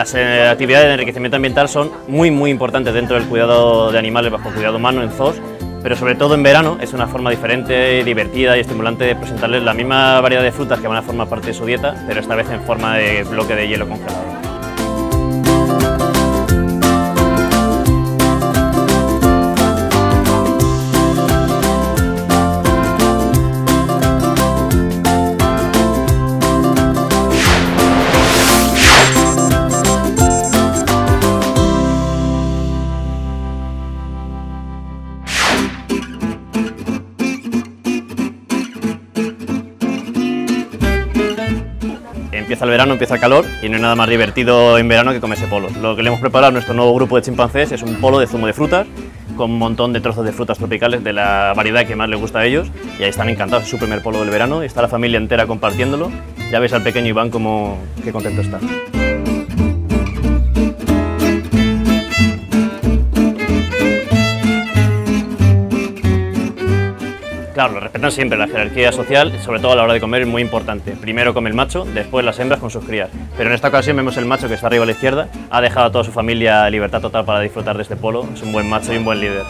Las eh, actividades de enriquecimiento ambiental son muy muy importantes dentro del cuidado de animales bajo cuidado humano en zoos, pero sobre todo en verano es una forma diferente, divertida y estimulante de presentarles la misma variedad de frutas que van a formar parte de su dieta, pero esta vez en forma de bloque de hielo congelado. Empieza el verano, empieza el calor y no hay nada más divertido en verano que comerse polos. Lo que le hemos preparado a nuestro nuevo grupo de chimpancés es un polo de zumo de frutas con un montón de trozos de frutas tropicales de la variedad que más les gusta a ellos y ahí están encantados, es su primer polo del verano y está la familia entera compartiéndolo. Ya ves al pequeño Iván como qué contento está. Claro, respetan siempre, la jerarquía social, sobre todo a la hora de comer, es muy importante. Primero come el macho, después las hembras con sus crías. Pero en esta ocasión vemos el macho que está arriba a la izquierda, ha dejado a toda su familia libertad total para disfrutar de este polo, es un buen macho y un buen líder.